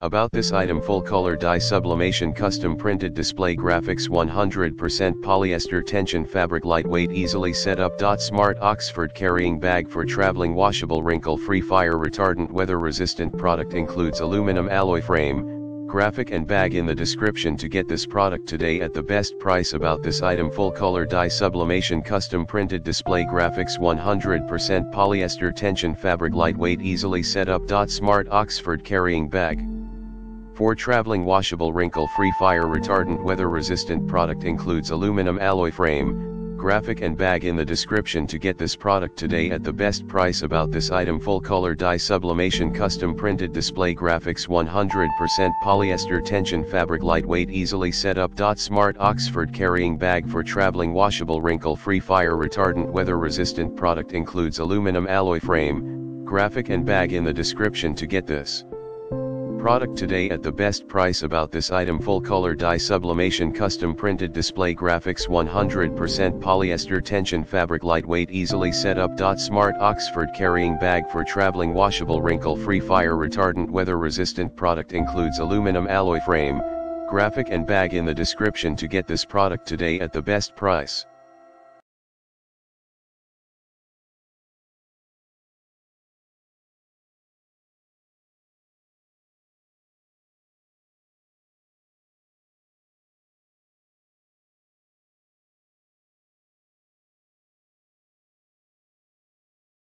About this item full color dye sublimation custom printed display graphics 100% polyester tension fabric lightweight easily set up. Dot smart Oxford carrying bag for traveling washable wrinkle free fire retardant weather resistant product includes aluminum alloy frame, graphic and bag in the description to get this product today at the best price about this item full color dye sublimation custom printed display graphics 100% polyester tension fabric lightweight easily set up. Dot smart Oxford carrying bag for traveling washable wrinkle-free fire retardant weather-resistant product includes aluminum alloy frame, graphic and bag in the description to get this product today at the best price about this item full color dye sublimation custom printed display graphics 100% polyester tension fabric lightweight easily set up. Dot smart Oxford carrying bag for traveling washable wrinkle free fire retardant weather resistant product includes aluminum alloy frame, graphic and bag in the description to get this. Product today at the best price about this item full color dye sublimation custom printed display graphics 100% polyester tension fabric lightweight easily set up. Dot smart Oxford carrying bag for traveling washable wrinkle free fire retardant weather resistant product includes aluminum alloy frame, graphic and bag in the description to get this product today at the best price.